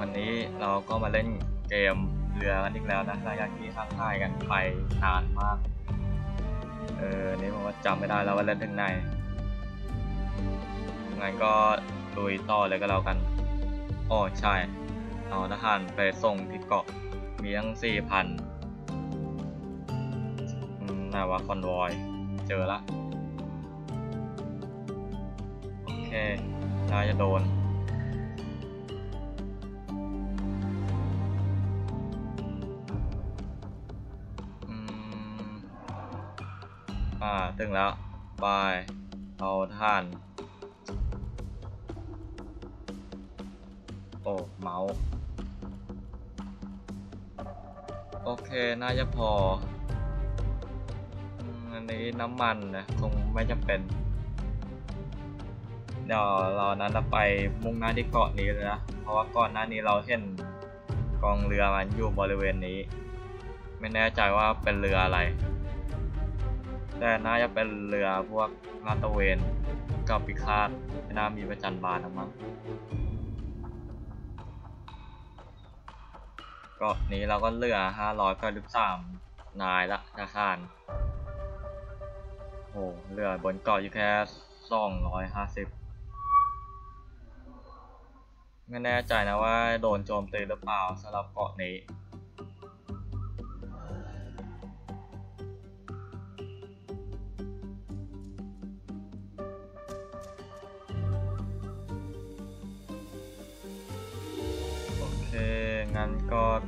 วันนี้เราก็มาเล่นเกมเรือกันอีกแล้วนะหลังจากที่ข้างค่ายกันไปนานมาก เออนี่ผมว่าจำไม่ได้แล้วว่าเล่นถึงไหนงั้นก็ลุยต่อเลยก็แล้วกันอ๋อใช่ เอาทหารไปส่งที่เกาะ มีทั้งสี่พันนาวาคอนวอย เจอละ โอเคน่าจะโดน อ่าถึงแล้วบายเอาท่าน โอ้เมาส์โอเค น่าจะพอ อันนี้น้ำมันนะคงไม่จำเป็น เดี๋ยวเรานั้นเราไปมุ่งหน้าที่เกาะนี้เลยนะ เพราะว่าก่อนหน้านี้เราเห็นกองเรือมันอยู่บริเวณนี้ ไม่แน่ใจว่าเป็นเรืออะไร แต่น่าจะเป็นเรือพวกลาดตระเวนกับปิคาดน่ามีประจันบานนะมั้งเกาะนี้เราก็เรือ593นายละทหารโอ้เรือบนเกาะอยู่แค่250ไม่แน่ใจนะว่าโดนโจมตีหรือเปล่าสำหรับเกาะนี้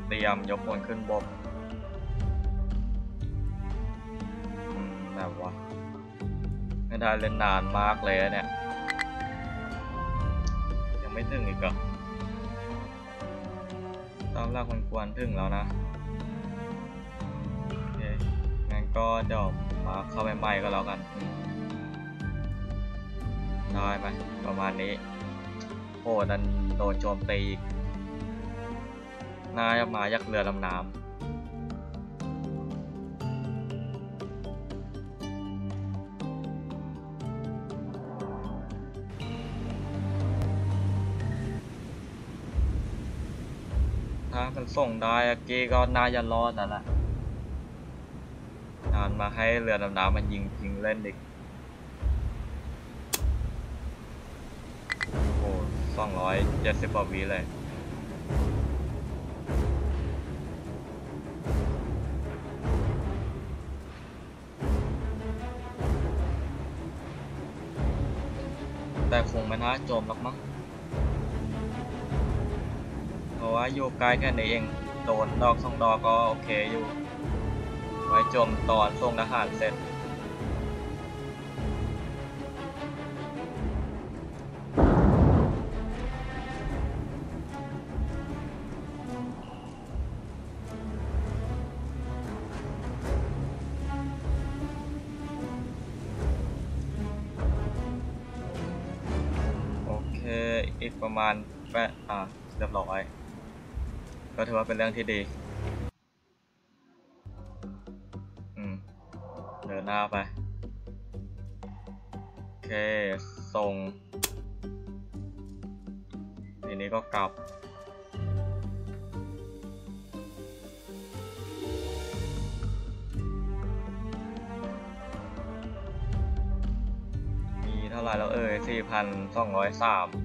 เตรียมยกพลขึ้นบกอืมแบบว่าไม่ได้เล่นนานมากเลยอะเนี่ย ยังไม่ถึงอีกเหรอตามหลักมันควรถึงแล้วนะโอเคงั้นก็เดี๋ยวมาเข้าไปใหม่ก็แล้วกันได้ไหมประมาณนี้โอ้ดันโดนโจมตีอีก น่าจะมายักเรือลำน้ำถ้ามันส่งได้อะกี้ก็น่าจะรอดนั่นแหละนานมาให้เรือดำน้ำมันยิงยิงเล่นอีกโอ้โหสองร้อยเจ็ดสิบกว่าวิเลยาโจมหรอกมั้งเพราะว่าอยู่ใกล้แค่นี้เองโดนดอกสองดอกก็โอเคอยู่ ไว้โจมตอนส่งทหารเสร็จ เป็นเรื่องที่ดี อืม เดินหน้าไป โอเค ส่ง ทีนี้ก็กลับ มีเท่าไหร่แล้วเอ่ย4,203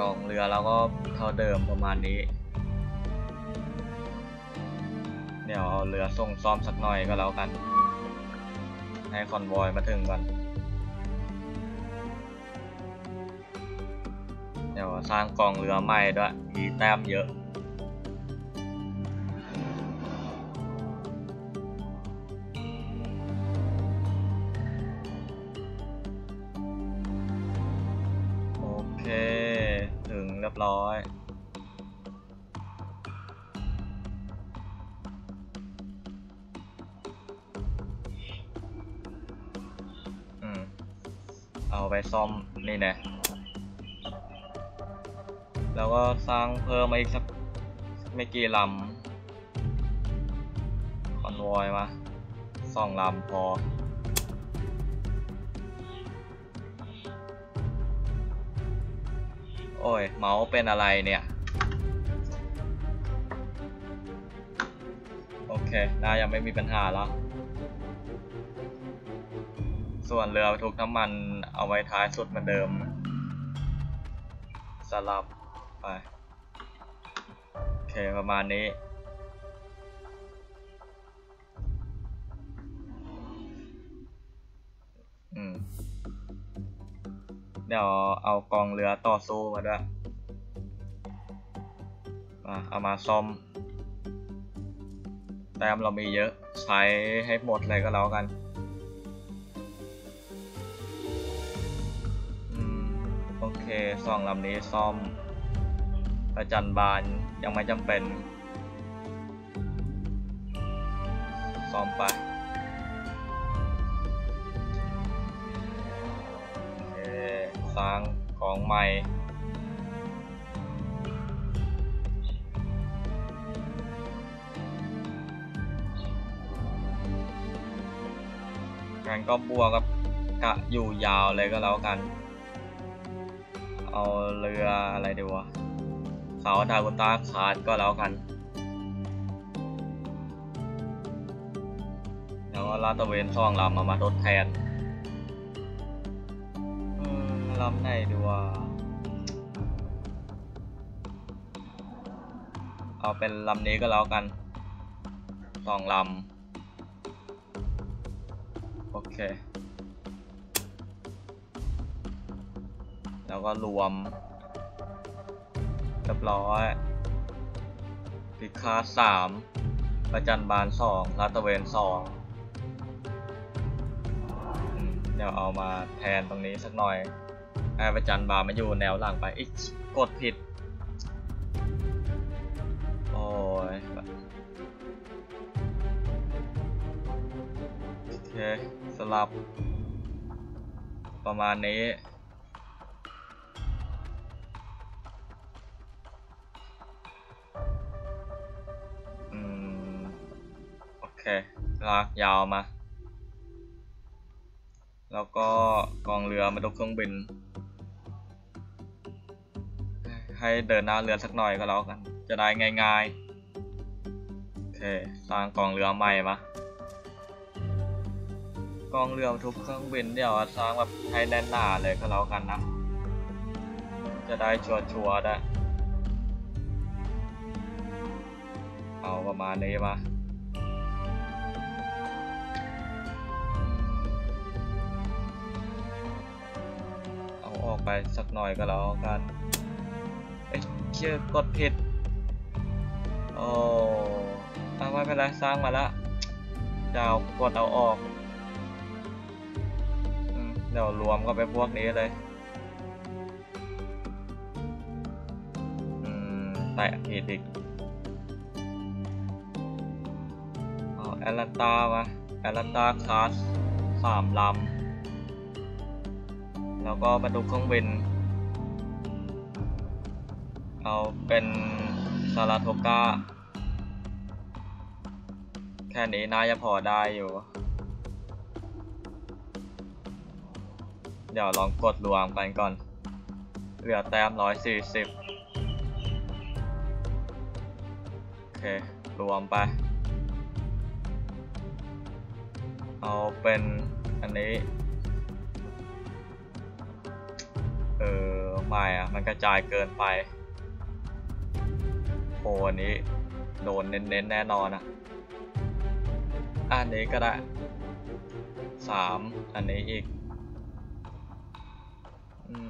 กองเรือแล้วก็เท่าเดิมประมาณนี้ เดี๋ยวเอาเรือส่งซ่อมสักหน่อยก็แล้วกัน ให้คอนวอยมาถึงก่อน เดี๋ยวสร้างกองเรือใหม่ด้วยมีแต้มเยอะ กี่ลำคอนวอยมาสองลำพอโอ้ย เมาส์เป็นอะไรเนี่ย โอเคน่ายังไม่มีปัญหาแล้ว ส่วนเรือบรรทุกน้ำมันเอาไว้ท้ายสุดเหมือนเดิม สลับไป ประมาณนี้ เดี๋ยวเอากองเรือต่อสู้มาด้วยมาเอามาซ่อม แต้มเรามีเยอะใช้ให้หมดเลยก็แล้วกันอืมโอเคสองลำนี้ซ่อมประจันบาน ยังไม่จำเป็นซ่อมไปสร้างของใหม่งั้นก็บวกกับกะอยู่ยาวเลยก็แล้วกัน เอาเรืออะไรดีวะ เสาดากุต้าคาร์ดก็แล้วกัน แล้วก็ลาตะเวนสองลำมามาทดแทนลำไหนดีวะเอาเป็นลำนี้ก็แล้วกันสองลำ โอเค แล้วก็รวม รียบร้อยพิฆาสามประจันบานสองลาดตระเวนสองเดี๋ยวเอามาแทนตรงนี้สักหน่อยให้ประจันบานมาอยู่แนวหลังไปอิชกดผิด โอ้ยโอเคสลับประมาณนี้ ลากยาวมา แล้วก็กองเรือมาดูเครื่องบิน ให้เดินหน้าเรือสักหน่อยก็แล้วกัน จะได้ง่ายๆ โอเค สร้างกองเรือใหม่มากองเรือทุกเครื่องบินเดี๋ยวสร้างแบบให้แน่นหนาเลยก็แล้วกันนะ จะได้ชัวร์ๆได้ เอาประมาณนี้มา อกไปสักหน่อยก็แล้วกันเอ้ยเชื่อกดผิดโอ้เอาไม่เป็นไรสร้างมาล้วจะเอากดเอาออกเดี๋ยวรวมก็ไปพวกนี้เลยอืมแตะผิดอีกเอาแอตแลนตามาแอตแลนตาคลาสสามลำ แล้วก็บรรทุกเครื่องบิน เอาเป็นซาราโทกาแค่นี้น่าจะพอได้อยู่ เดี๋ยวลองกดรวมกันก่อน เหลือแต้มร้อยสี่สิบโอเค รวมไป เอาเป็นอันนี้ เออไม่อะมันกระจายเกินไปโอ้อันนี้โดนเน้นๆแน่นอนอะอันนี้ก็ได้สามอันนี้อีก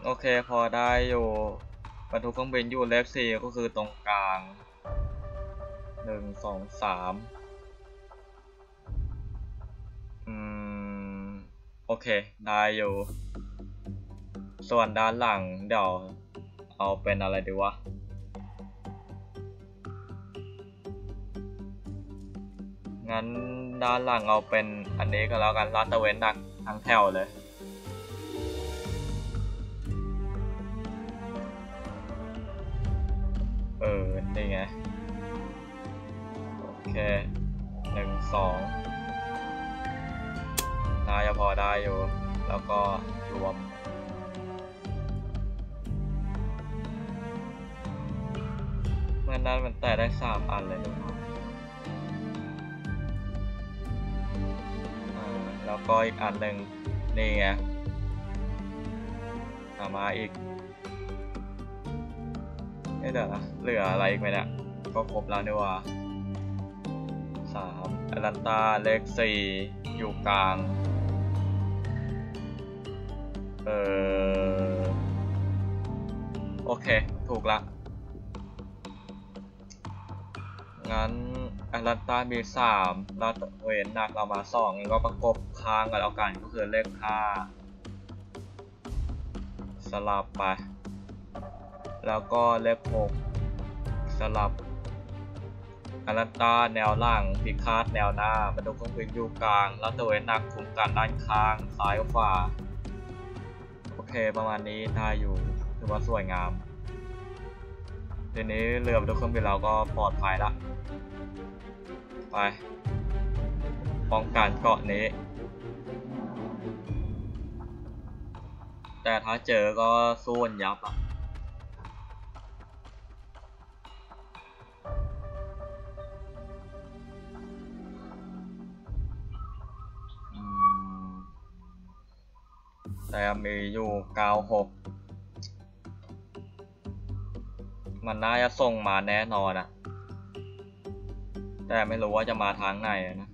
โอเคพอได้อยู่บรรทุกเครื่องบินอยู่เลขสี่ก็คือตรงกลางหนึ่งสองสามอืม โอเค ได้อยู่ ส่วนด้านหลังเดี๋ยวเอาเป็นอะไรดีวะ งั้นด้านหลังเอาเป็นอันนี้ก็แล้วกันลาดตะเวนหนักทั้งแถวเลยเออ นี่ไง โอเคหนึ่งสองน่าจะพอได้อยู่ แล้วก็รวม มันมันแต่ได้สามอันเลยนะครับอ่าแล้วก็อีกอันหนึ่งนี่ไงเอามาอีกเอ๊ะเดี๋ยวนะเหลืออะไรอีกไหมเนี่ย ก็ครบแล้วนี่ว่าสามอลันตาเลขสี่อยู่กลาง เออโอเค ถูกละ งั้นอลันตามีสามแล้วเวนหนักเรามาสองก็ประกบค้างกันแล้วกันก็คือเลขห้าสลับไป แล้วก็เลขหกสลับอลันตาแนวล่างพิคาดแนวหน้าบรรทุกเครื่องบินอยู่กลาง แล้วตัวเวนหนักคุมกันด้านข้างซ้ายกับขวาโอเคประมาณนี้ได้อยู่ถือว่าสวยงามทีนี้เรือบรรทุกเครื่องบินเราก็ปลอดภัยละ ไป ป้องกันเกาะนี้ แต่ถ้าเจอก็สู้นยับอะแต่มีอยู่เก้าหกมันน่าจะส่งมาแน่นอนอะ แต่ไม่รู้ว่าจะมาทางไหนนะ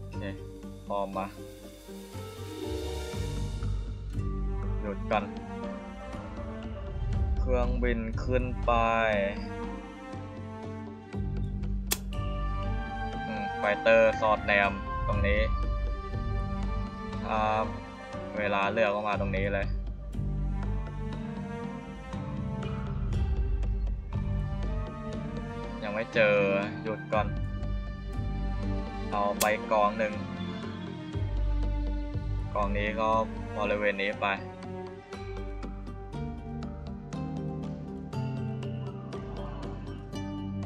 โอเคพร้อมมาหยุดกัน เครื่องบินขึ้นไป fighter สอดแนมตรงนี้ถ้าเวลาเลือกก็มาตรงนี้เลย ไม่เจอหยุดก่อน เอาไปกองหนึ่งกองนี้ก็บริเวณนี้ไป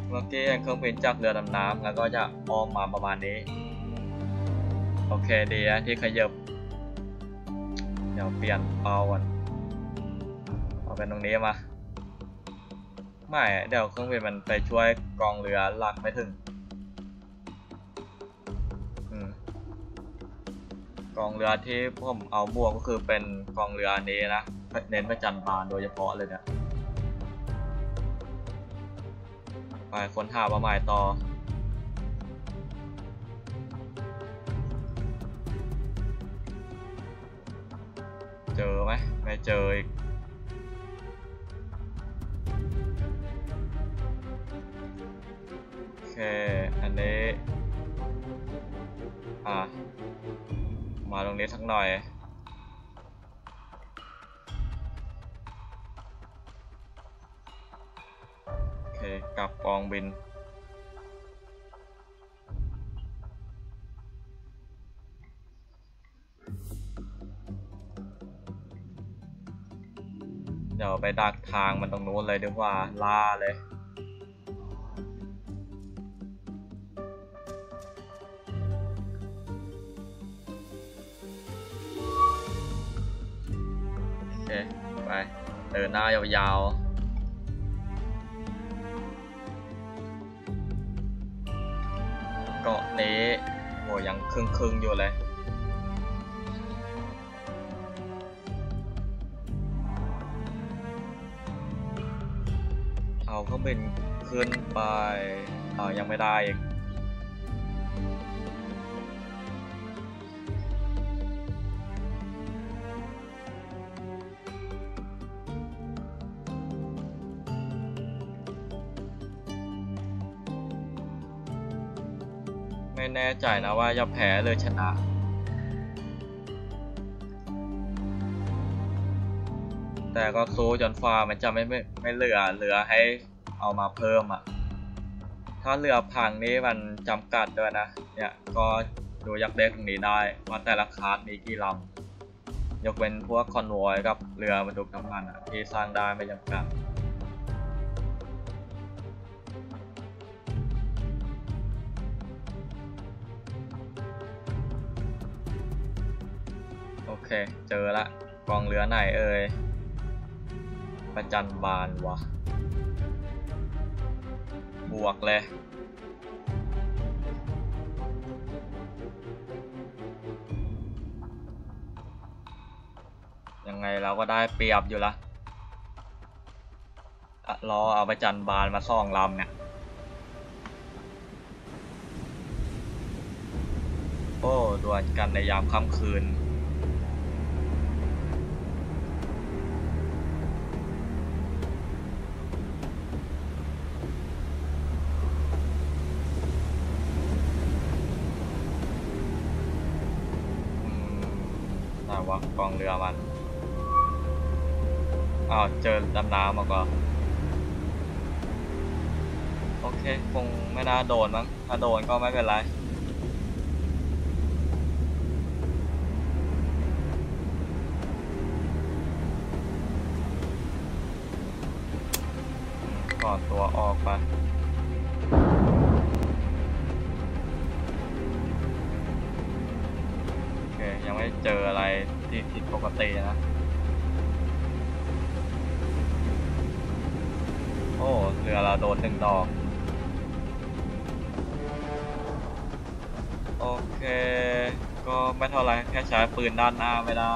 เมื่อกี้เครื่องบินจากเรือดำน้ำแล้วก็จะอ้อมมาประมาณนี้ โอเคดีนะที่ขยับเดี๋ยวเปลี่ยนเป้าก่อนเอาเป็นตรงนี้มา ไม่เดี๋ยวเครื่องบินมันไปช่วยกองเรือหลักไม่ถึงอกองเรือที่ผมเอาบวกก็คือเป็นกองเรือนี้นะเน้นประจันบานโดยเฉพาะเลยเนี่ยไปค้นหาป้าหมายต่อเจอไหมไม่เจออีก อเคอันนี้ อะมาตรงนี้สักหน่อย โอเค กลับกองบินเดี๋ยวไปดักทางมันตรงนู้นเลยดีกว่าล่าเลย เคไปเดินหน้ายาวๆเกาะนี้โหยังครึ่งครึงๆอยู่เลยเอาเครื่องบินขึ้นไปอ่ายังไม่ได้อีก ใจนะว่าจะแพ้หรือชนะ แต่ก็สู้จนฟ้ามันจะไม่ไม่ไม่เหลือเหลือให้เอามาเพิ่มอะ ถ้าเรือพังนี้มันจำกัดด้วยนะ เนี่ยก็ดูยักษ์เล็กตรงนี้ได้ว่าแต่ละคาร์ดมีกี่ลำยกเว้นพวกคอนวอยกับเรือบรรทุกน้ำมันอะที่สร้างได้ไม่จำกัด โอเค เจอละกองเรือไหนเอ่ยประจันบานวะ บวกเลยยังไงเราก็ได้เปรียบอยู่ละรอเอาประจันบานมาซ่องลำเนี่ย โอ้ดวลกันในยามค่ำคืน เรือมันอ้าวเจอดำน้ำมาก่อนโอเค คงไม่น่าโดนมั้ง ถ้าโดนก็ไม่เป็นไร ก่อนตัวออกไปโอเค ยังไม่เจออะไร ปกตินะ โอ้ เรือเราโดนหนึ่งดอก โอเค ก็ไม่เท่าไรแค่ใช้ปืนด้านหน้าไม่ได้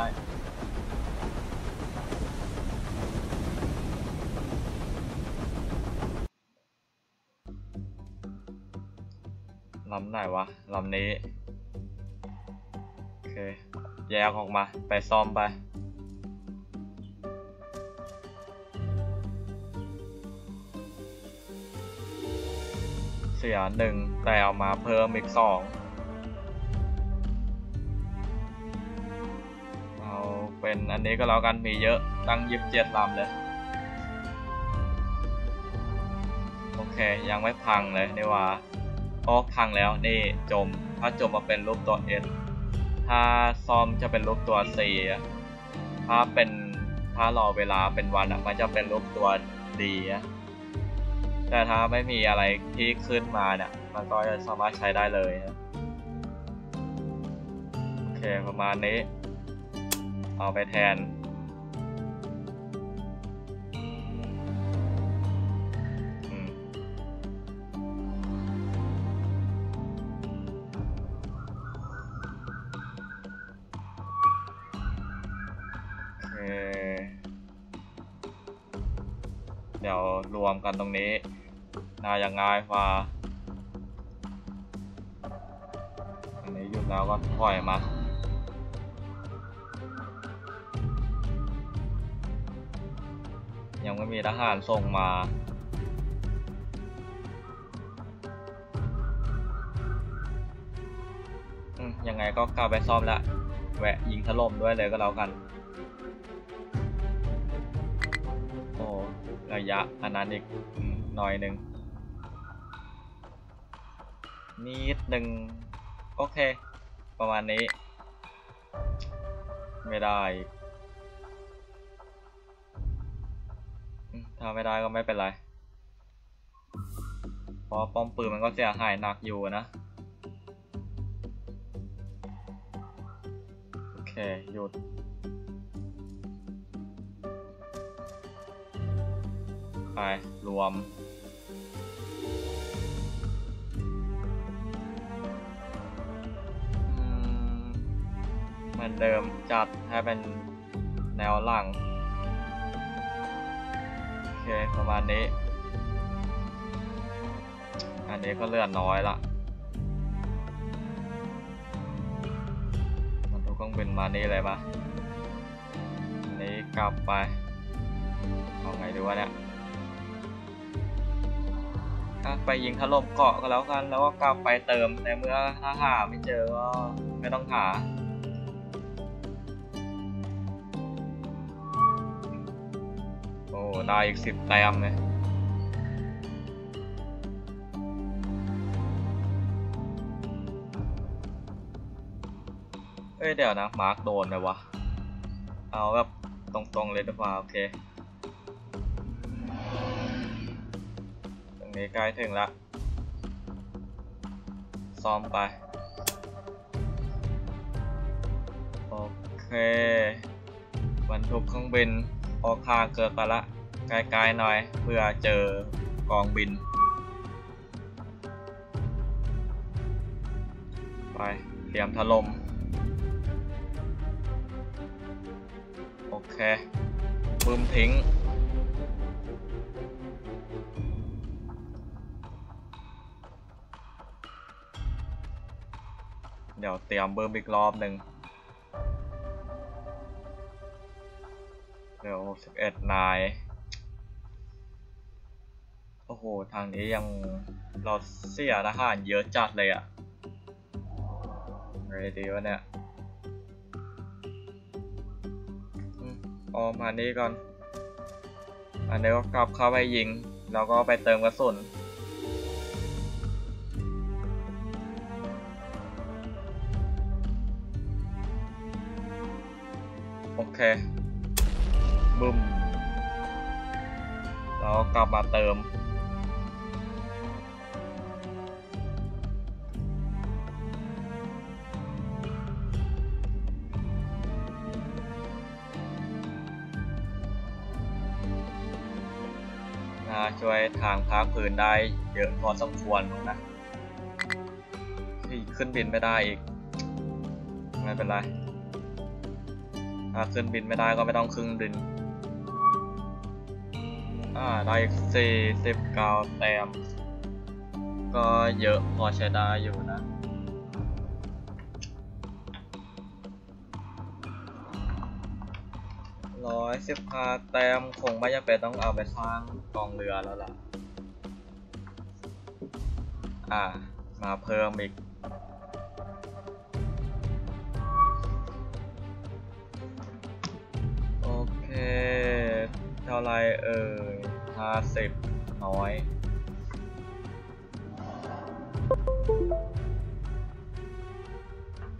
ลำไหนวะลำนี้ โอเค แยกออกมา ไปซ่อมไป เสียหนึ่งแต่เอามาเพิ่มอีกสองเอาเป็นอันนี้ก็แล้วกันมีเยอะตั้งยิบเจ็ดลำเลยโอเคยังไม่พังเลยนี่ว่าโอ้พังแล้วนี่จม ถ้าจมมาเป็นรูปตัว S ถ้าซ้อมจะเป็นรูปตัว C ถ้าเป็นถ้ารอเวลาเป็นวันอะมันจะเป็นรูปตัว D แต่ถ้าไม่มีอะไรที่ขึ้นมาเนี่ยมันก็จะสามารถใช้ได้เลยนะโอเคประมาณนี้ เอาไปแทน เดี๋ยวรวมกันตรงนี้น่าจะง่ายกว่าอันนี้หยุดแล้วก็ปล่อยมายังไม่มีทหารส่งมาอืมยังไงก็กลับไปซ่อมละ แวะยิงถล่มด้วยเลยก็แล้วกัน ระยะอันนั้นอีกหน่อยหนึ่งนิดหนึ่งโอเค ประมาณนี้ ไม่ได้ถ้าไม่ได้ก็ไม่เป็นไรเพราะป้อมปืนมันก็เสียหายหนักอยู่นะ โอเค หยุด ไป รวมมเหมือนเดิมจัดให้เป็นแนวหลัง โอเค ประมาณนี้ อันนี้ก็เลื่อนน้อยละมันทุกเครื่องบินมานี่เลยปะอันนี้กลับไป เอาไงดีวะเนี่ย ไปยิงถล่มเกาะก็แล้วกัน แล้วก็กลับไปเติมในเมื่อถ้าหาไม่เจอก็ไม่ต้องหาโอ้ได้อีกสิบแต้มเลยเอ้ยเดี๋ยวนะ มาร์กโดนไหมวะ เอาแบบตรงๆเลยดีกว่าโอเค นี้ใกล้ถึงละซ้อมไป โอเคบรรทุกเครื่องบินออกทางเกิดไปละไกลๆหน่อยเพื่อเจอกองบิน ไปเตรียมถล่มโอเคบึมทิ้ง เดี๋ยวเตรียมเบิ่มอีกรอบหนึ่งเดี๋ยวสิบเอ็ดนายโอ้โห ทางนี้ยังเราเสียทหารเยอะจัดเลยอะไงดีวะเนี่ยอืมเอมานี้ก่อน อันนี้ก็กลับเข้าไปยิง แล้วก็ไปเติมกระสุน มาเติม ช่วยทางภาคพื้นได้เยอะพอสมควรนะที่ขึ้นบินไม่ได้อีก ไม่เป็นไร ถ้าขึ้นบินไม่ได้ก็ไม่ต้องขึ้นบิน อ่าได้สี่สิบเก้าแต้มก็เยอะพอใช้ได้อยู่นะร้อยสิบห้าแต้มคงไม่จำเป็นต้องเอาไปสร้างกองเรือแล้วล่ะ อ่า มาเพิ่มอีกโอเค เท่าไรเอ่ย ห้าสิบน้อย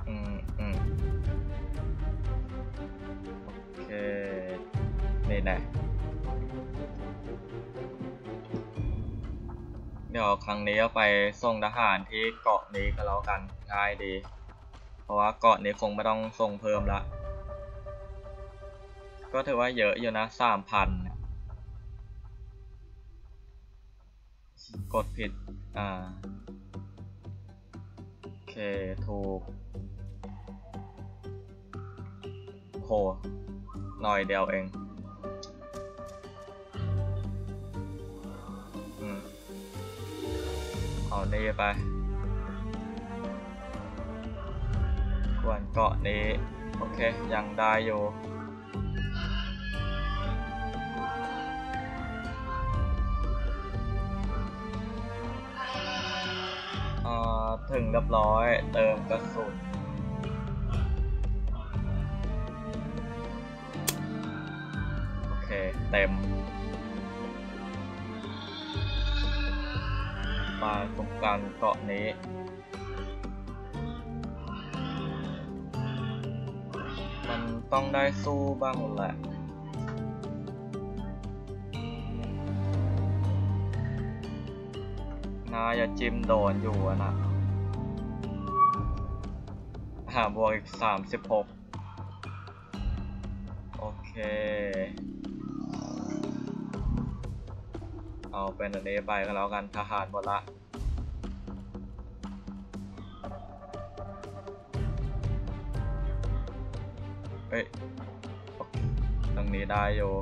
อืมอืมโอเค นี่แน่เดี๋ยวครั้งนี้เอาไปส่งทหารที่เกาะนี้ก็แล้วกันง่ายดี เพราะว่าเกาะนี้คงไม่ต้องส่งเพิ่มละ ก็ถือว่าเยอะอยู่นะสามพัน กดผิด อ่าโอเค ถูกโหหน่อยเดียวเองอืมเอานี่ไปกวนเกาะนี้ โอเค ยังได้อยู่ ถึงเรียบร้อย เติมกระสุนโอเค เต็มมาตรงกลางเกาะนี้มันต้องได้สู้บ้างแหละนาอย่าจิ้มโดนอยู่อะนะ หาบวกอีกสามสิบหกโอเค เอาเป็นอันนี้ไปก็แล้วกันทหารหมดละเฮ้ยตรงนี้ได้อยู่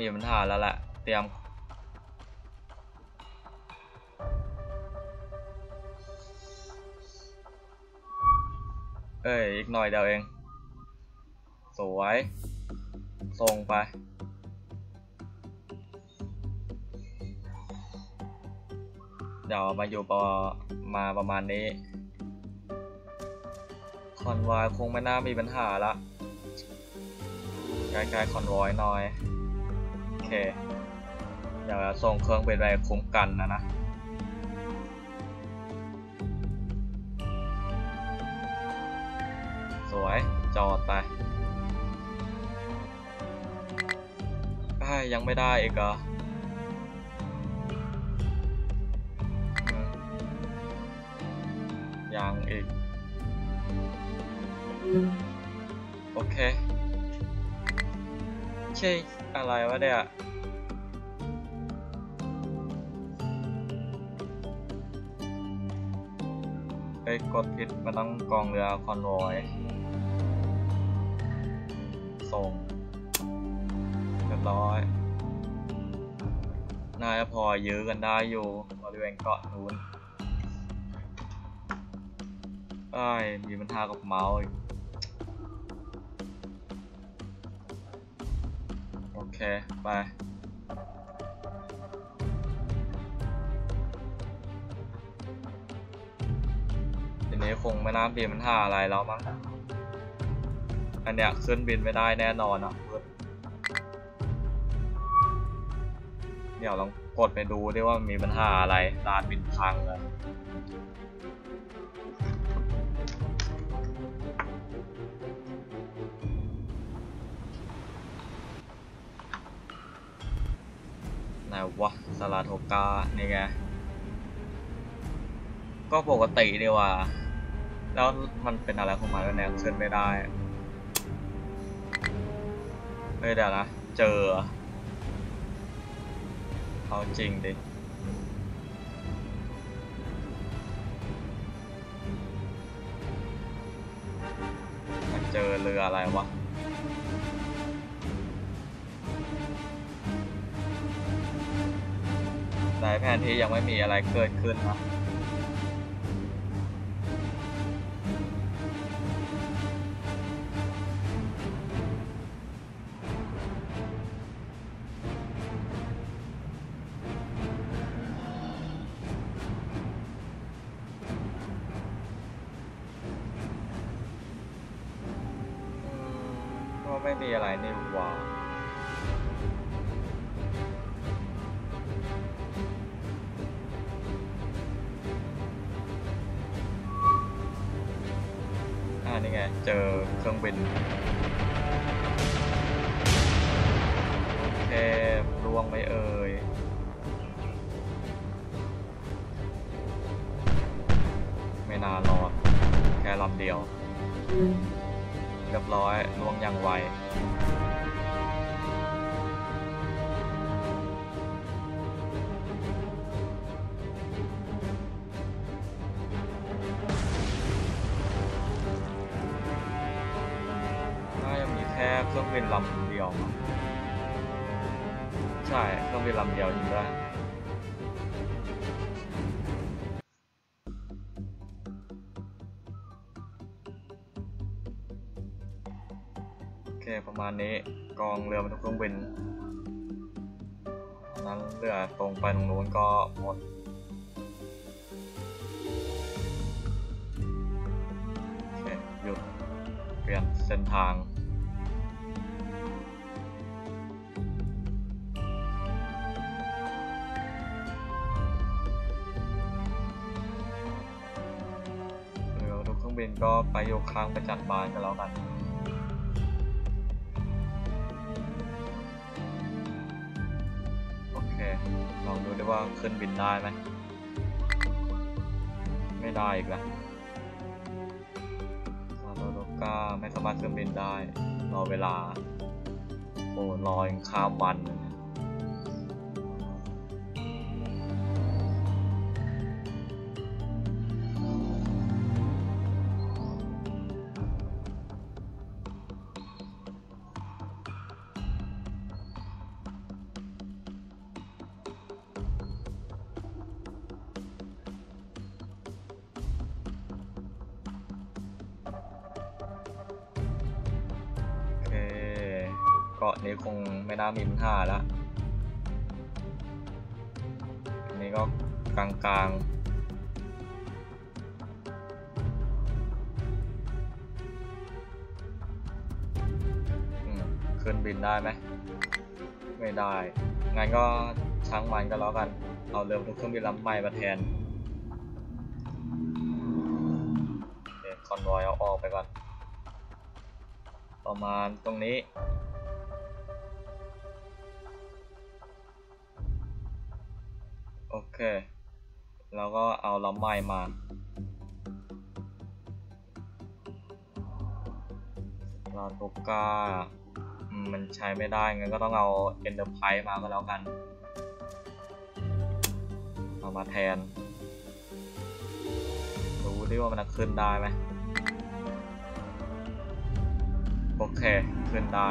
มีปัญหาแล้วแหละ เตรียม เอ้ย อีกหน่อยเดียวเอง สวย ส่งไป เดี๋ยวมาอยู่ปอมาประมาณนี้ คอนวอยคงไม่น่ามีปัญหาละใกล้ๆคอนวอยหน่อย เคเย่าส่งเครื่องเป็นไปคุ้มกันนะนะสวย จอดไปยังไม่ได้อีกเหรอยังอีก โอเค ใช่ อะไรวะเนี่ยไปกดผิดมันต้องกองเรือคอนวอยส่งเรียบร้อยน่าจะพอยื้อกันได้อยู่บริเวณเกาะนู้นเอ้มีปัญหากับเมาส์อีก เคไปทีนี้คงไม่น่ามีปัญหาอะไรแล้วมั้ง อันเนี้ยขึ้นบินไม่ได้แน่นอนอะเพื่อนเดี๋ยวลองกดไปดูดิว่ามีปัญหาอะไรลานบินพังเลย วะสลาโทกานี่ไงก็ปกติดีว่า แล้วมันเป็นอะไรของมันวเนี่ยขึ้นไม่ได้เฮ้ยเดี๋ยวนะ เจอ เอเอาจริงดิมันเจอเรืออะไรวะ ที่ยังไม่มีอะไรเกิดขึ้นนะก็ไม่มีอะไรนี่หว่า เจอเครื่องบินโอเคร่วงไหมเอ่ยไม่นานรอดแค่ลำเดียว เรียบร้อยล่วงอย่างไว ใช่เครื่องบินลำเดียวจริงด้วยโอเคประมาณนี้กองเรือบรรทุกเครื่องบินนั้นเรือตรงไปตรงนู้นก็หมดโอเคหยุดเปลี่ยนเส้นทาง ก็ไปโยกค้างประจันบานกันแล้วกันโอเคลองดูได้ว่าขึ้นบินได้ไหมไม่ได้อีกแล้วซาโลโดกาไม่สามารถขึ้นบินได้ รอเวลาโอ้รอยังข้ามวัน งไม่น่ามีปัญหาแล้วอันนี้ก็กลางๆอืมขึ้นบินได้ไหม ไม่ได้ งั้นก็ช่างมันก็แล้วกัน เอาเรือบรรทุกเครื่องบินลำใหม่มาแทนคคอนวอยเอาออกไปก่อน ประมาณตรงนี้ โอเค แล้วก็เอาลำไม้มา Saratoga มันใช้ไม่ได้ งั้นก็ต้องเอา Enterprise มาก็แล้วกัน เอามาแทน ดูดิว่ามันจะขึ้นได้ไหม โอเค ขึ้นได้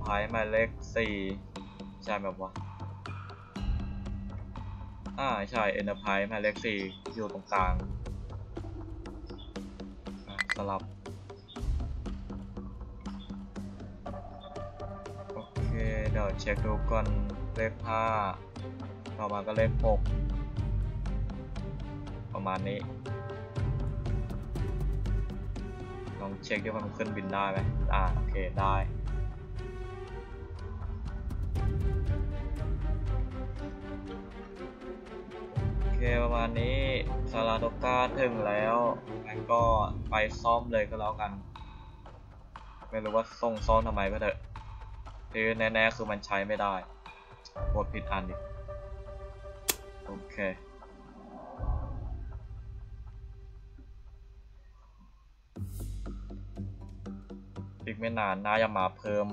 Enterprise หมายเลขสี่ใช่แบบว่าอ่าใช่ Enterprise หมายเลขสี่อยู่ตรงกลางสลับโอเคเดี๋ยวเช็คดูก่อนเลขห้าต่อมาก็เลขหกประมาณนี้ลองเช็คดูว่ามันขึ้นบินได้ไหมอ่าโอเคได้ คประมาณนี้ซาราโดกาถึงแล้วงั้นก็ไปซ่อมเลยก็แล้วกัน ไม่รู้ว่าส่งซ่อมทำไมก็เถอะคือแน่ๆคือมันใช้ไม่ได้กดผิดอันดิโอเคอีกไม่นานน่าจะมาเพิ่ม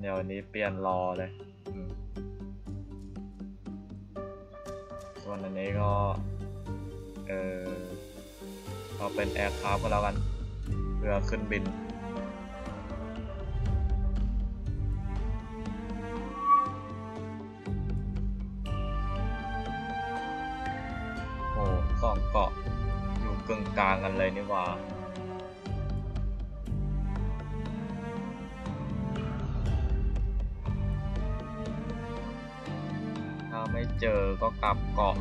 เดี๋ยวนี้เปลี่ยนรอเลย ส่วนอันนี้ก็ เออเอาเป็นแอร์คราฟก็แล้วกันเพื่อขึ้นบิน โอ้สองเกาะอยู่กลางกลางกันเลยนี่ว่า เจอก็กลับเกาะ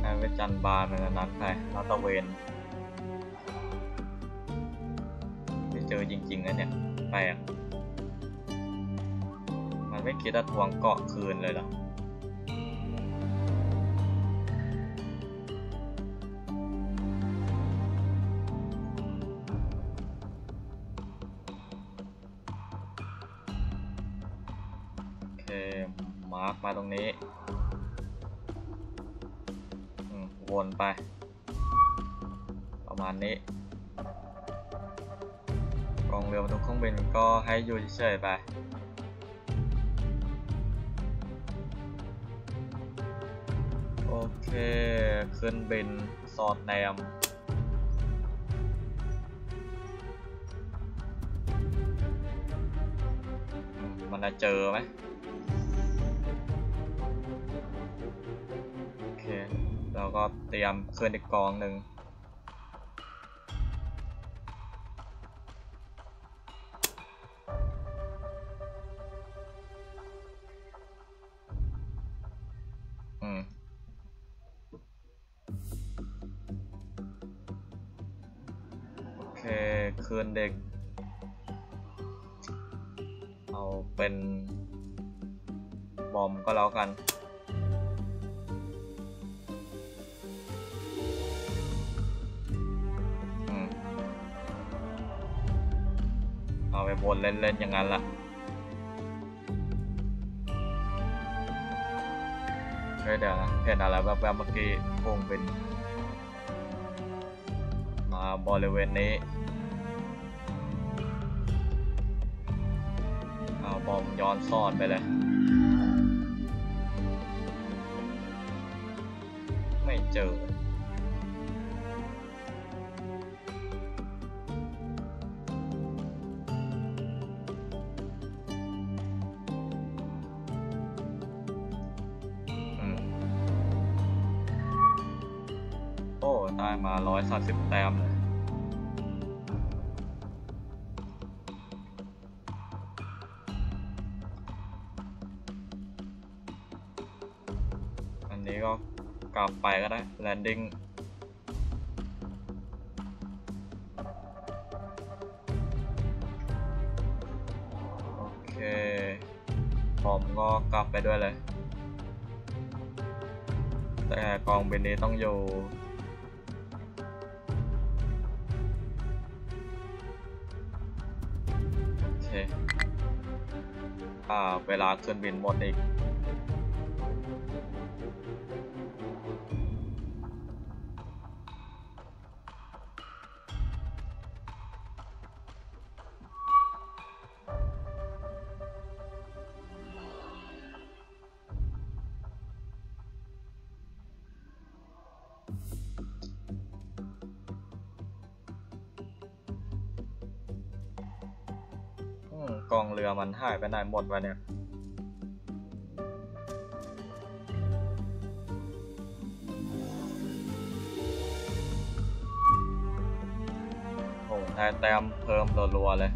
ให้ไปจันบานเหมือนกันนักใครลาตะเวนไปเจอจริงๆนะเนี่ยแปลกมันไม่คิดจะทวงเกาะคืนเลยเหรอ นี้วนไป ประมาณนี้กองเรือบรรทุกเครื่องบินก็ให้อยู่เฉยๆไปโอเคขึ้นบินสอดแนมมมันจะเจอไหม เราก็เตรียมขึ้นอีกกองหนึ่งอืมโอเคคืนเด็ก เอาเป็น บอมก็แล้วกัน เล่นๆอย่างนั้นล่ะเฮ้ยเดี๋ยวนะเห็นอะไรแบบเมื่อกี้พวงเป็น มาบริเวณนี้เอาบอมย้อนซ่อนไปเลย ไม่เจอ นี้ก็กลับไปก็ได้แลนดิ้งโอเคผมก็กลับไปด้วยเลย แต่กองบินนี้ต้องอยู่โอเคอ่าเวลาขึ้นบินหมดอีก มันหายไปไหนหมดวะเนี่ยโอ้ได้แต้มเพิ่มรัวๆเลย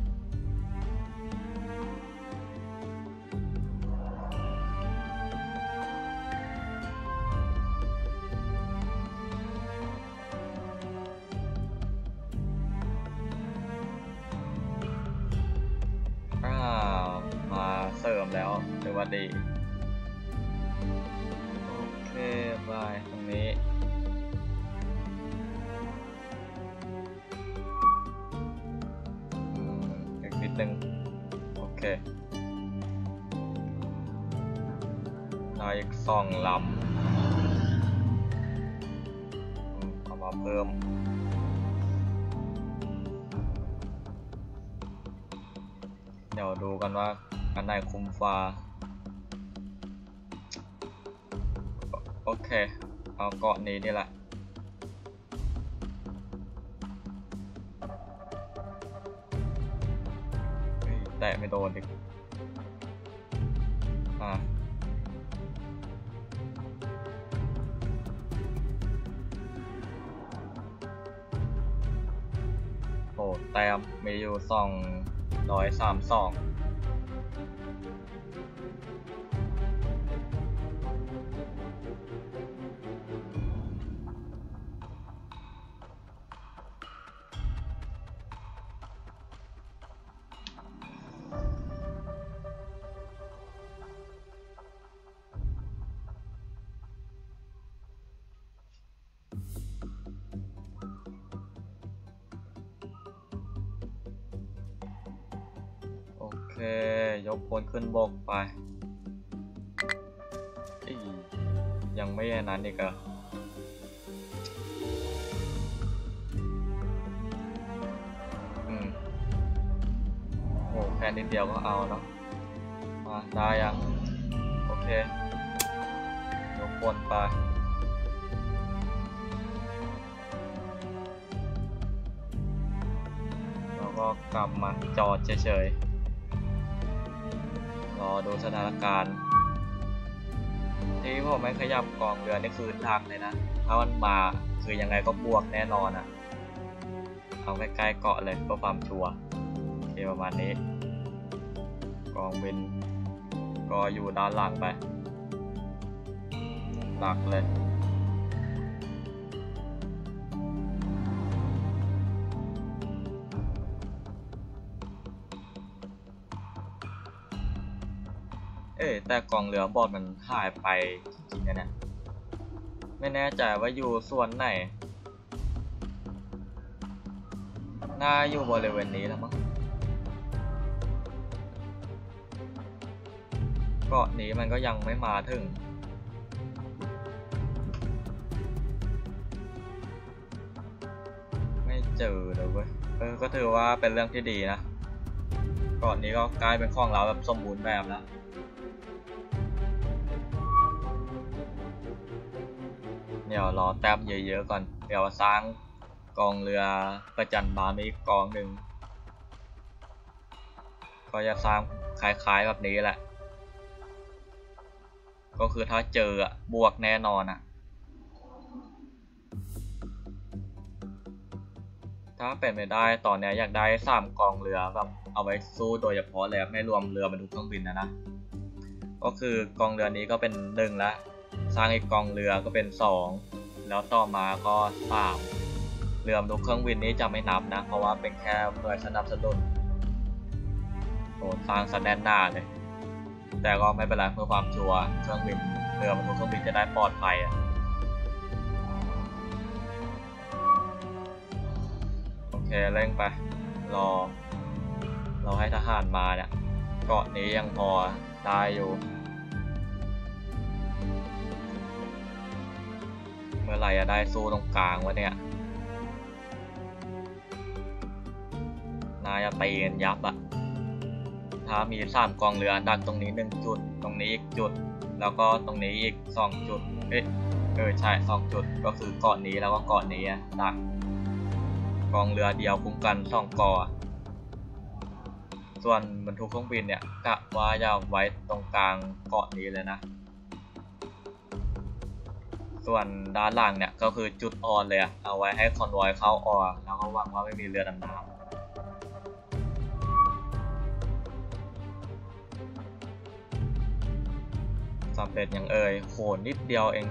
ว่าดี โอเคบายตรงนี้ อีกนิดนึง โอเคได้อีกสองลำเอามาเพิ่มเดี๋ยวดูกันว่าอันไหนคุ้มฟ้า เกาะนี้นี่แหละเฮ้ยแตะไม่โดนอีกอะโอ้แต้มมีอยู่สองร้อยสามสอง เค ยกพลขึ้นบกไป ยังไม่อันนั้นอีกอะอืมโอ้แค่นิดเดียวก็เอาเนาะมาได้ยัง โอเค ยกพลไปแล้วก็กลับมาจอดเฉยๆ อดูสถานการณ์ ที่ผมไม่ขยับกองเรือนี่คือทักเลยนะ ถ้ามันมาคือยังไงก็บวกแน่นอนอะ่ะ เอาใกล้ๆเกาะเลยเพื่อความชัวร์โอเคประมาณนี้ กองบินก็อยู่ด้านหลังไปหลักเลย แต่กองเรือบอดมันหายไปจริงๆนะเนี่ยไม่แน่ใจว่าอยู่ส่วนไหน น่าอยู่บริเวณนี้แล้วมั้งเกาะนี้มันก็ยังไม่มาถึง ไม่เจอเลยเว้ยเออก็ถือว่าเป็นเรื่องที่ดีนะเกาะนี้ก็กลายเป็นของเราแบบสมบูรณ์แบบแล้ว เดี๋ยวรอแต้มเยอะๆก่อน เดี๋ยวสร้างกองเรือประจันบานอีกกองหนึ่ง ก็จะสร้างคล้ายๆแบบนี้แหละ ก็คือถ้าเจออะบวกแน่นอนอะถ้าเป็นไปได้ตอนเนี้อยากได้สามกองเรือแบบเอาไว้สู้โดยเฉพาะเลยไม่รวมเรือบรรทุกเครื่องบินนะนะ ก็คือกองเรือนี้ก็เป็นหนึ่งละ สร้างอีกกองเรือก็เป็นสองแล้วต่อมาก็สาเรือบรรทุกเครื่องบินนี้จะไม่นับนะ เพราะว่าเป็นแค่หน่วยสนับสนุนโสร้างสแนนหน้าเลย แต่ก็ไม่เป็นไรเพื่อความชัวร์เครื่องบินเรือบรรทุกเครื่องบินจะได้ปลอดภัยอะโอเคเร่งไป รอ เราให้ทหารมาเนี่ยเกาะนี้ยังพอได้อยู่ เมื่อไรจะได้สู้ตรงกลางวะเนี่ย นายจะตีกันยับอะถ้ามีสามกองเรือดักตรงนี้หนึ่งจุด ตรงนี้อีกจุด แล้วก็ตรงนี้อีกสองจุด เอ๊ะเออใช่สองจุดก็คือเกาะนี้แล้วก็เกาะนี้ดักกองเรือเดียวคุ้มกันสองกออส่วนบรรทุกเครื่องบินเนี่ยกะว่าจะไว้ตรงกลางเกาะนี้เลยนะ ส่วนด้านล่างเนี่ยก็คือจุดออนเลยอะเอาไว้ให้คอนวอยเข้าออกแล้วก็หวังว่าไม่มีเรือดำน้ำสำเร็จอย่างเอ่ยโหนิดเดียวเอง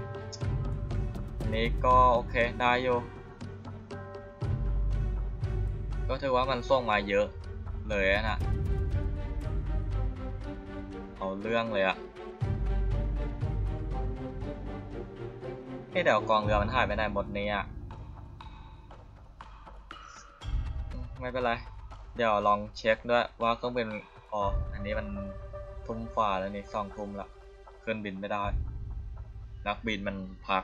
อันนี้ก็โอเคได้อยู่ ก็ถือว่ามันส่งมาเยอะเลยนะ เอาเรื่องเลยอะ เฮ้เดี๋ยวกองเรือมันหายไปไหนหมดเนี่ยอืมไม่เป็นไร เดี๋ยวลองเช็คด้วยว่าเครื่องบินอ๋ออันนี้มันทุ่มฝ่าแล้วนี่สองทุ่มละเครื่องบินไม่ได้ นักบินมันพัก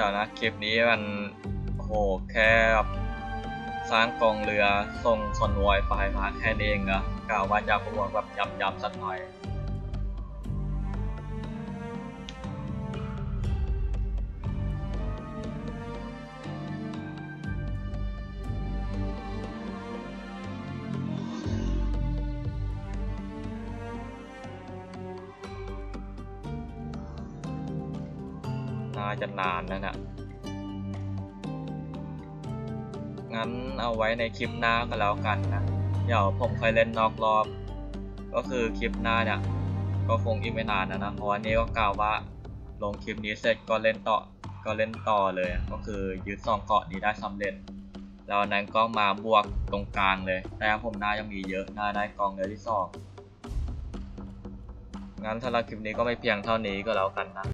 ดี๋ยวนะ คลิปนี้มันโหแค่สร้างกองเรือส่งคอนวอยไปมาแค่นี้เองนะกล่าวว่าจะประมวลแบบยำๆสักหน่อย จะนานแล้วนะงั้นเอาไว้ในคลิปหน้าก็แล้วกันนะ เดี๋ยวผมเคยเล่นนอกรอบ ก็คือคลิปหน้าเนี่ย ก็คงอีกไม่นานนะนะ เพราะวันนี้ก็กล่าวว่าลงคลิปนี้เสร็จก็เล่นต่อ ก็เล่นต่อเลย ก็คือยึดสองเกาะนี้ได้สำเร็จ แล้วนั้นก็มาบวกตรงกลางเลย แต่ผมหน่ายังมีเยอะ หน่าได้กองเรือที่สองงั้นสำหรับคลิปนี้ก็ไม่เพียงเท่านี้ก็แล้วกันนะ